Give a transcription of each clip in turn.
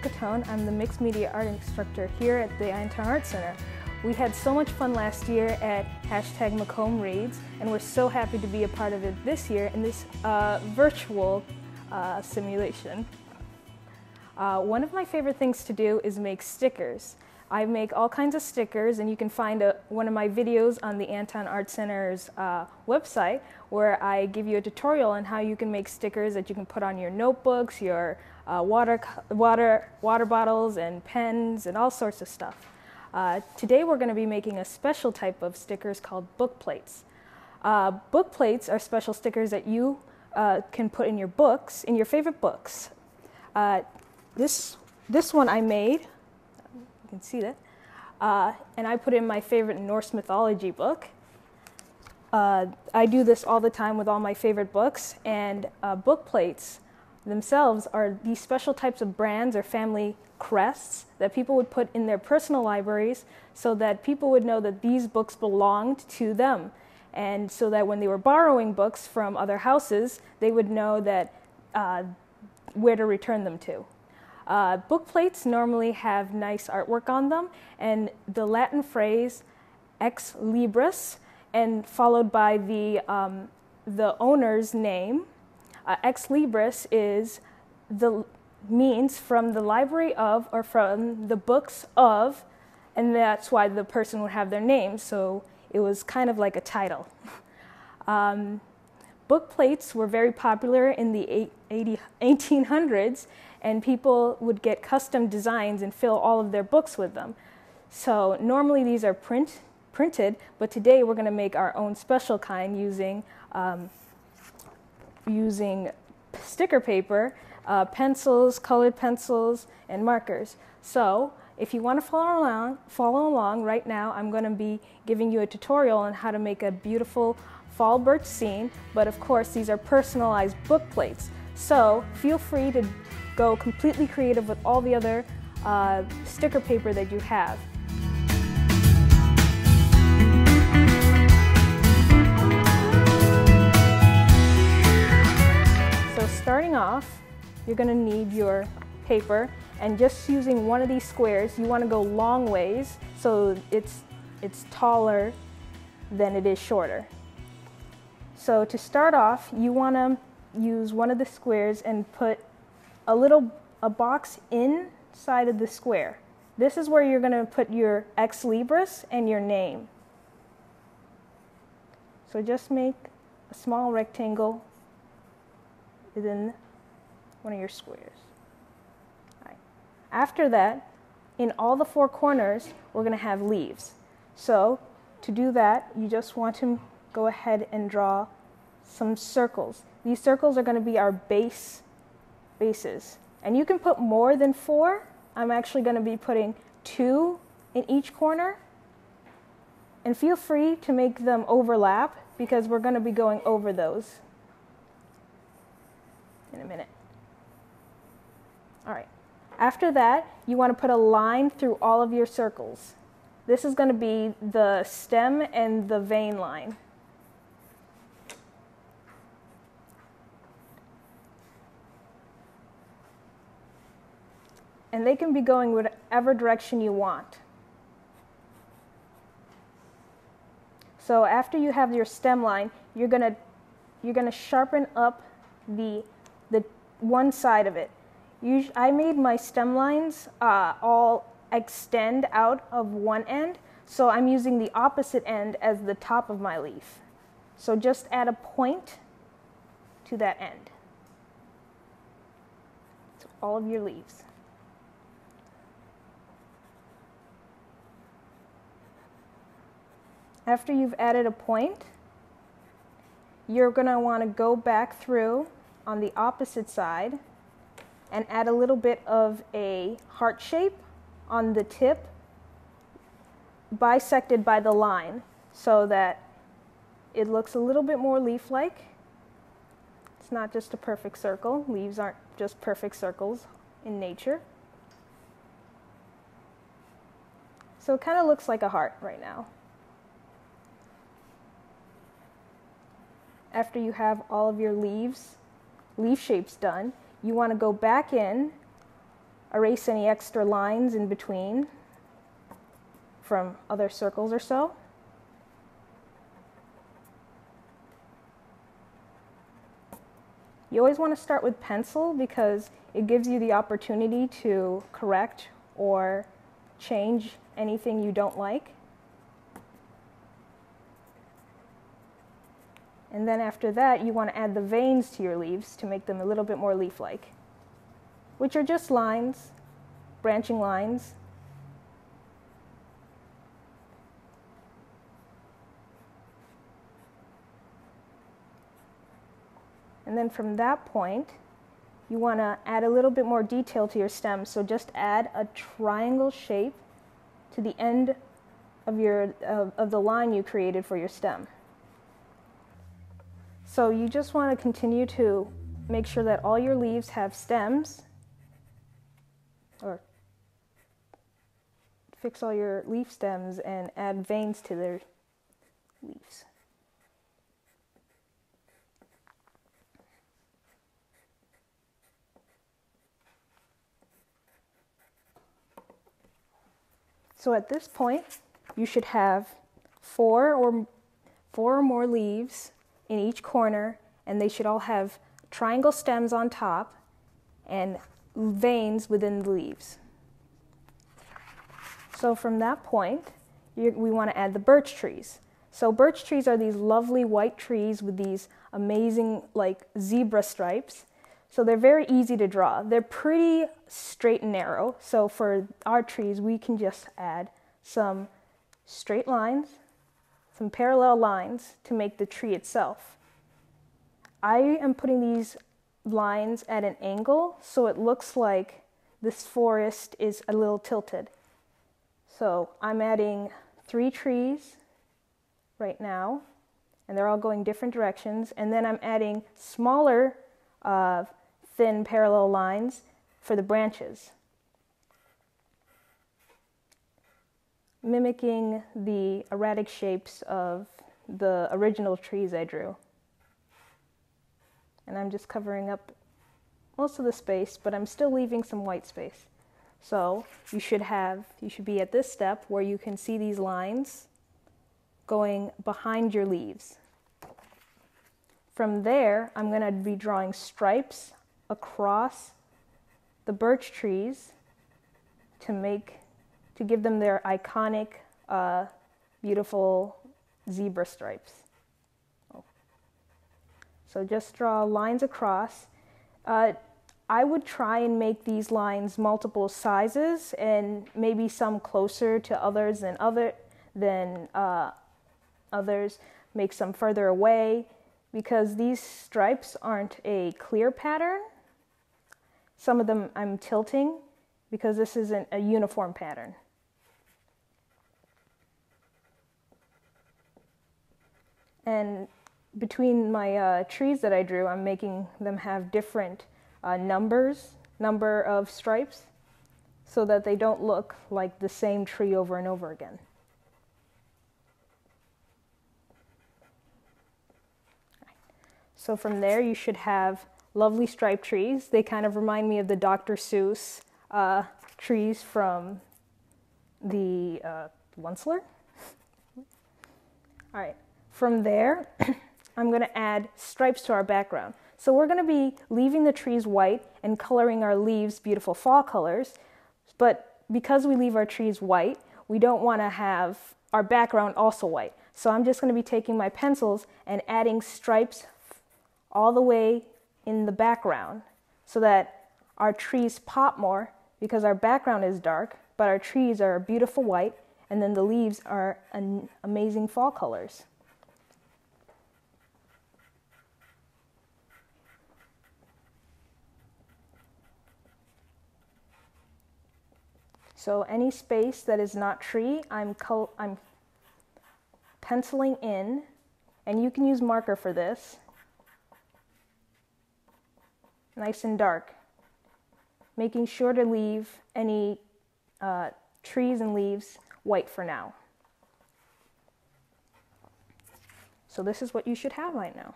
Kitone. I'm the mixed media art instructor here at the Anton Art Center. We had so much fun last year at hashtag Macomb Reads, and we're so happy to be a part of it this year in this uh, virtual uh, simulation. Uh, one of my favorite things to do is make stickers. I make all kinds of stickers, and you can find a, one of my videos on the Anton Art Center's uh, website where I give you a tutorial on how you can make stickers that you can put on your notebooks, your uh, water, water, water bottles, and pens, and all sorts of stuff. Uh, today we're going to be making a special type of stickers called book plates. Uh, book plates are special stickers that you uh, can put in your books, in your favorite books. Uh, this, this one I made you can see that. Uh, and I put in my favorite Norse mythology book. I do this all the time with all my favorite books, and book plates themselves are these special types of brands or family crests that people would put in their personal libraries so that people would know that these books belonged to them. And so that when they were borrowing books from other houses, they would know that uh, where to return them to. Uh, book plates normally have nice artwork on them, and the Latin phrase ex libris, and followed by the, um, the owner's name. Uh, ex libris is the means from the library of or from the books of, and that's why the person would have their name. So it was kind of like a title. um, book plates were very popular in the 80, 1800s and people would get custom designs and fill all of their books with them. So normally these are print, printed, but today we're going to make our own special kind using, um, using sticker paper, uh, pencils, colored pencils, and markers. So if you want to follow along, follow along right now, I'm going to be giving you a tutorial on how to make a beautiful fall birch scene, but of course these are personalized book plates. So feel free to go completely creative with all the other uh, sticker paper that you have. You're going to need your paper and just using one of these squares, you want to go long ways so it's, it's taller than it is shorter. So to start off, you want to use one of the squares and put a little a box inside of the square. This is where you're going to put your ex libris and your name. So just make a small rectangle within one of your squares. After that, in all the four corners, we're going to have leaves. So to do that, you just want to go ahead and draw some circles. These circles are going to be our base bases. And you can put more than four. I'm actually going to be putting two in each corner. And feel free to make them overlap because we're going to be going over those in a minute. All right. After that, you want to put a line through all of your circles. This is going to be the stem and the vein line. and they can be going whatever direction you want. So after you have your stem line, you're gonna you're gonna sharpen up the the one side of it. I made my stem lines uh, all extend out of one end, so I'm using the opposite end as the top of my leaf. So just add a point to that end. So all of your leaves. After you've added a point, you're going to want to go back through on the opposite side and add a little bit of a heart shape on the tip bisected by the line so that it looks a little bit more leaf-like. It's not just a perfect circle. Leaves aren't just perfect circles in nature. So it kind of looks like a heart right now. after you have all of your leaves, leaf shapes done, you want to go back in erase any extra lines in between from other circles or so. You always want to start with pencil because it gives you the opportunity to correct or change anything you don't like. And then after that, you want to add the veins to your leaves to make them a little bit more leaf-like, which are just lines, branching lines. And then from that point, you want to add a little bit more detail to your stem. So just add a triangle shape to the end of, your, of, of the line you created for your stem. So you just want to continue to make sure that all your leaves have stems or fix all your leaf stems and add veins to their leaves. So at this point, you should have four or four or more leaves in each corner, and they should all have triangle stems on top and veins within the leaves. So from that point, we want to add the birch trees. So birch trees are these lovely white trees with these amazing like zebra stripes. So they're very easy to draw. They're pretty straight and narrow. So for our trees, we can just add some straight lines, some parallel lines to make the tree itself. I am putting these lines at an angle so it looks like this forest is a little tilted. So I'm adding three trees right now, and they're all going different directions. And then I'm adding smaller uh, thin parallel lines for the branches, mimicking the erratic shapes of the original trees I drew. And I'm just covering up most of the space, but I'm still leaving some white space. So you should have, you should be at this step where you can see these lines going behind your leaves. From there, I'm going to be drawing stripes across the birch trees to make to give them their iconic uh, beautiful zebra stripes. Oh. So just draw lines across. Uh, I would try and make these lines multiple sizes and maybe some closer to others than other than uh, others. Make some further away because these stripes aren't a clear pattern. Some of them I'm tilting because this isn't a uniform pattern. And between my uh, trees that I drew, I'm making them have different uh, numbers, number of stripes, so that they don't look like the same tree over and over again. So from there, you should have lovely striped trees. They kind of remind me of the Dr. Seuss uh, trees from the uh. All right, from there, I'm going to add stripes to our background. So we're going to be leaving the trees white and coloring our leaves beautiful fall colors. But because we leave our trees white, we don't want to have our background also white. So I'm just going to be taking my pencils and adding stripes all the way in the background so that our trees pop more because our background is dark, but our trees are beautiful white, and then the leaves are amazing fall colors. So any space that is not tree, I'm, I'm penciling in, and you can use marker for this nice and dark, making sure to leave any uh, trees and leaves white for now. So this is what you should have right now.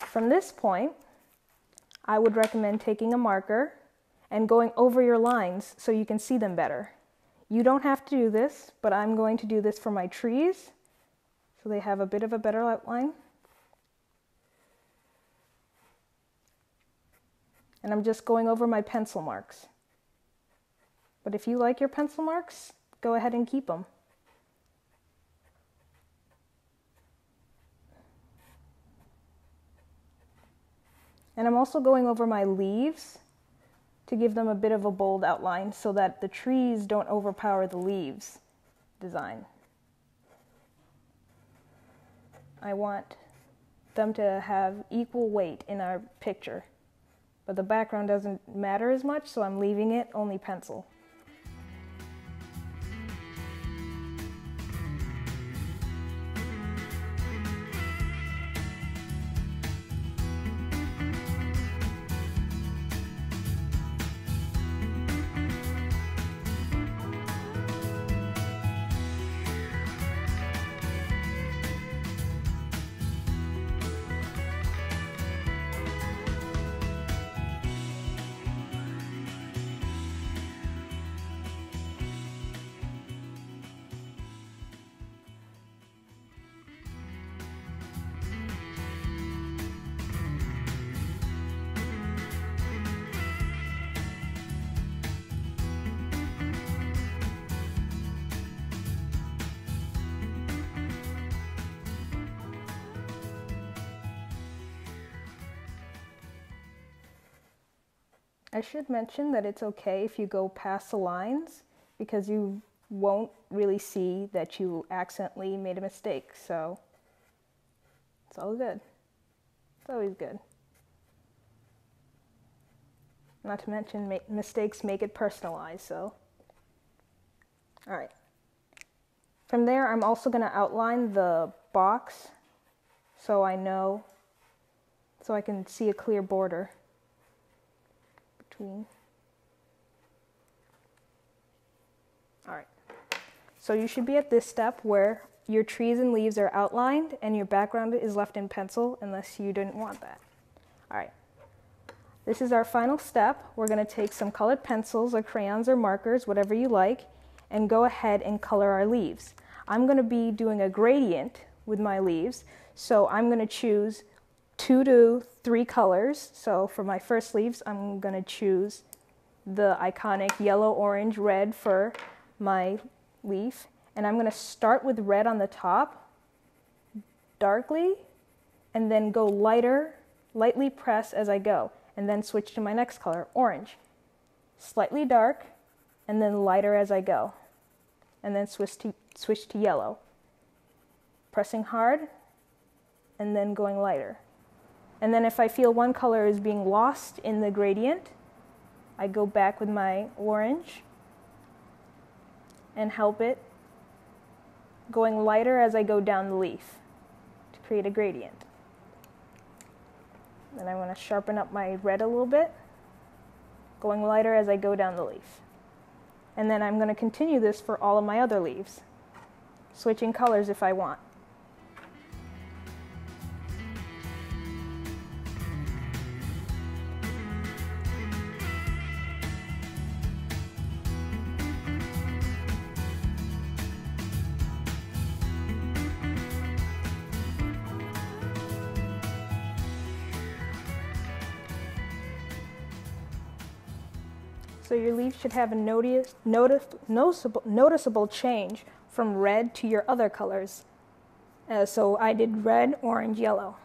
From this point, I would recommend taking a marker and going over your lines so you can see them better. You don't have to do this, but I'm going to do this for my trees so they have a bit of a better outline. And I'm just going over my pencil marks. But if you like your pencil marks, go ahead and keep them. And I'm also going over my leaves to give them a bit of a bold outline so that the trees don't overpower the leaves design. I want them to have equal weight in our picture, but the background doesn't matter as much, so I'm leaving it only pencil. I should mention that it's okay if you go past the lines because you won't really see that you accidentally made a mistake. So it's all good. It's always good. Not to mention, make, mistakes make it personalized. So, all right. From there, I'm also going to outline the box so I know, so I can see a clear border between. All right. So you should be at this step where your trees and leaves are outlined and your background is left in pencil unless you didn't want that. All right. This is our final step. We're going to take some colored pencils or crayons or markers, whatever you like, and go ahead and color our leaves. I'm going to be doing a gradient with my leaves, so I'm going to choose two to three colors. So for my first leaves, I'm going to choose the iconic yellow, orange, red for my leaf. And I'm going to start with red on the top, darkly, and then go lighter, lightly press as I go, and then switch to my next color, orange. Slightly dark, and then lighter as I go, and then switch to, switch to yellow. Pressing hard, and then going lighter. And then if I feel one color is being lost in the gradient, I go back with my orange and help it going lighter as I go down the leaf to create a gradient. Then I want to sharpen up my red a little bit, going lighter as I go down the leaf. And then I'm going to continue this for all of my other leaves, switching colors if I want. Should have a notice, notice, noticeable, noticeable change from red to your other colors. Uh, so I did red, orange, yellow.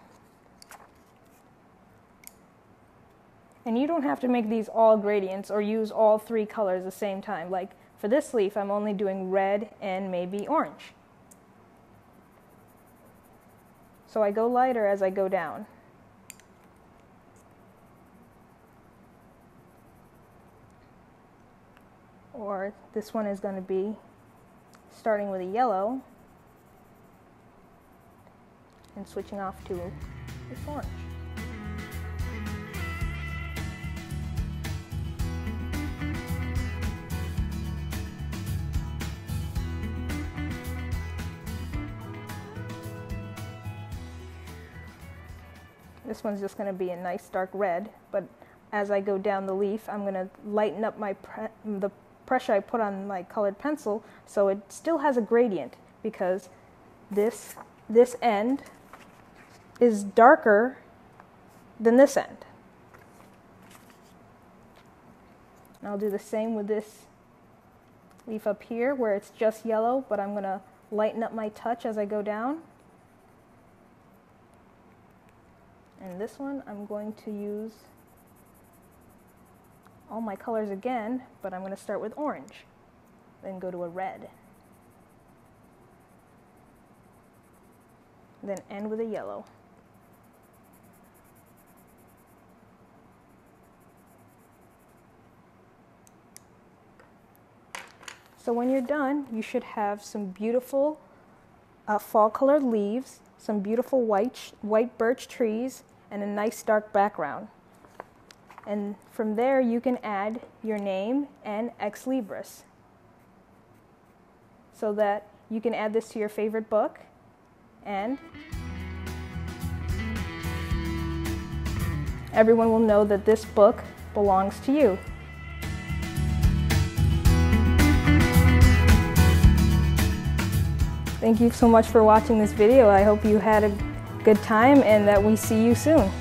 And you don't have to make these all gradients or use all three colors at the same time. Like for this leaf, I'm only doing red and maybe orange. So I go lighter as I go down. Or this one is going to be starting with a yellow and switching off to this orange. This one's just going to be a nice dark red, but as I go down the leaf, I'm going to lighten up my the pressure I put on my colored pencil so it still has a gradient because this, this end is darker than this end. And I'll do the same with this leaf up here where it's just yellow, but I'm going to lighten up my touch as I go down. And this one I'm going to use all my colors again, but I'm going to start with orange, then go to a red, then end with a yellow. So when you're done, you should have some beautiful uh, fall colored leaves, some beautiful white, white birch trees, and a nice dark background. And from there, you can add your name and ex libris so that you can add this to your favorite book and everyone will know that this book belongs to you. Thank you so much for watching this video. I hope you had a good time and that we see you soon.